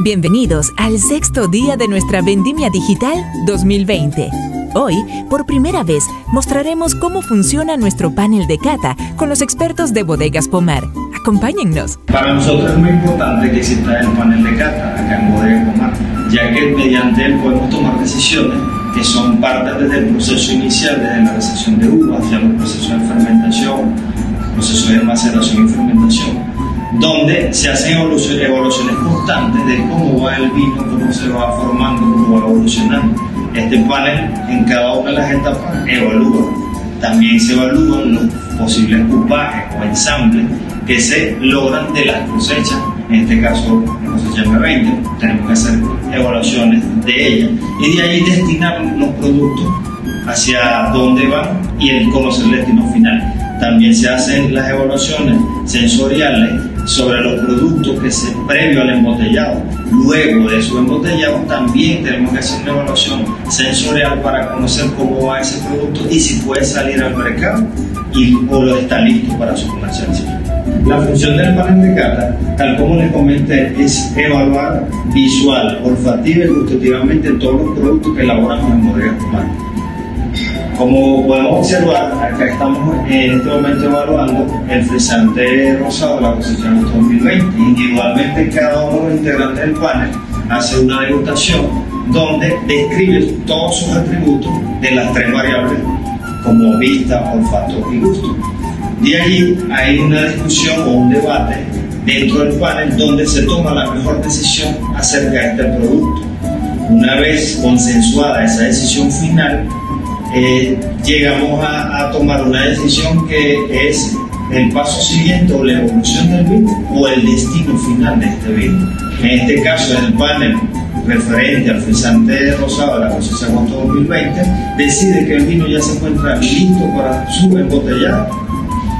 Bienvenidos al sexto día de nuestra Vendimia Digital 2020. Hoy, por primera vez, mostraremos cómo funciona nuestro panel de cata con los expertos de Bodegas Pomar. Acompáñennos. Para nosotros es muy importante que exista el panel de cata acá en Bodegas Pomar, ya que mediante él podemos tomar decisiones que son parte desde el proceso inicial, desde la recepción de uvas, hacia los procesos de fermentación, procesos de maceración y fermentación donde se hacen evoluciones, constantes de cómo va el vino, cómo se va formando, cómo va evolucionando. Este panel en cada una de las etapas evalúa. También se evalúan los posibles cupajes o ensambles que se logran de las cosechas, en este caso la cosecha M20, tenemos que hacer evaluaciones de ella y de ahí destinar los productos hacia dónde van y el conocer el destino final. También se hacen las evaluaciones sensoriales sobre los productos que se previo al embotellado. Luego de su embotellado también tenemos que hacer una evaluación sensorial para conocer cómo va ese producto y si puede salir al mercado y o lo está listo para su comercialización. La función del panel de cata, tal como les comenté, es evaluar visual, olfativa y gustativamente todos los productos que elaboramos en bodegas. Como podemos observar, acá estamos en este momento evaluando el frisante rosado de la cosecha 2020. Individualmente, cada uno de los integrantes del panel hace una degustación donde describe todos sus atributos de las tres variables como vista, olfato y gusto. De ahí hay una discusión o un debate dentro del panel donde se toma la mejor decisión acerca de este producto. Una vez consensuada esa decisión final, eh, llegamos a, tomar una decisión que es el paso siguiente o la evolución del vino o el destino final de este vino. En este caso, el panel referente al frisante rosado de la cosecha agosto 2020 decide que el vino ya se encuentra listo para su embotellado,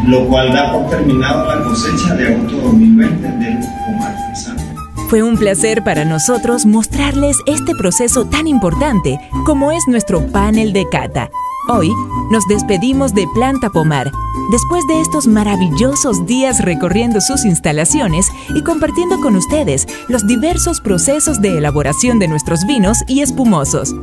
lo cual da por terminado la cosecha de agosto 2020 del pomar frisante. Fue un placer para nosotros mostrarles este proceso tan importante como es nuestro panel de cata. Hoy nos despedimos de Planta Pomar, después de estos maravillosos días recorriendo sus instalaciones y compartiendo con ustedes los diversos procesos de elaboración de nuestros vinos y espumosos.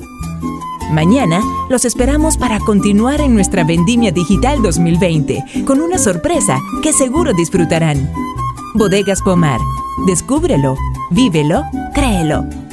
Mañana los esperamos para continuar en nuestra Vendimia Digital 2020 con una sorpresa que seguro disfrutarán. Bodegas Pomar. Descúbrelo, vívelo, créelo.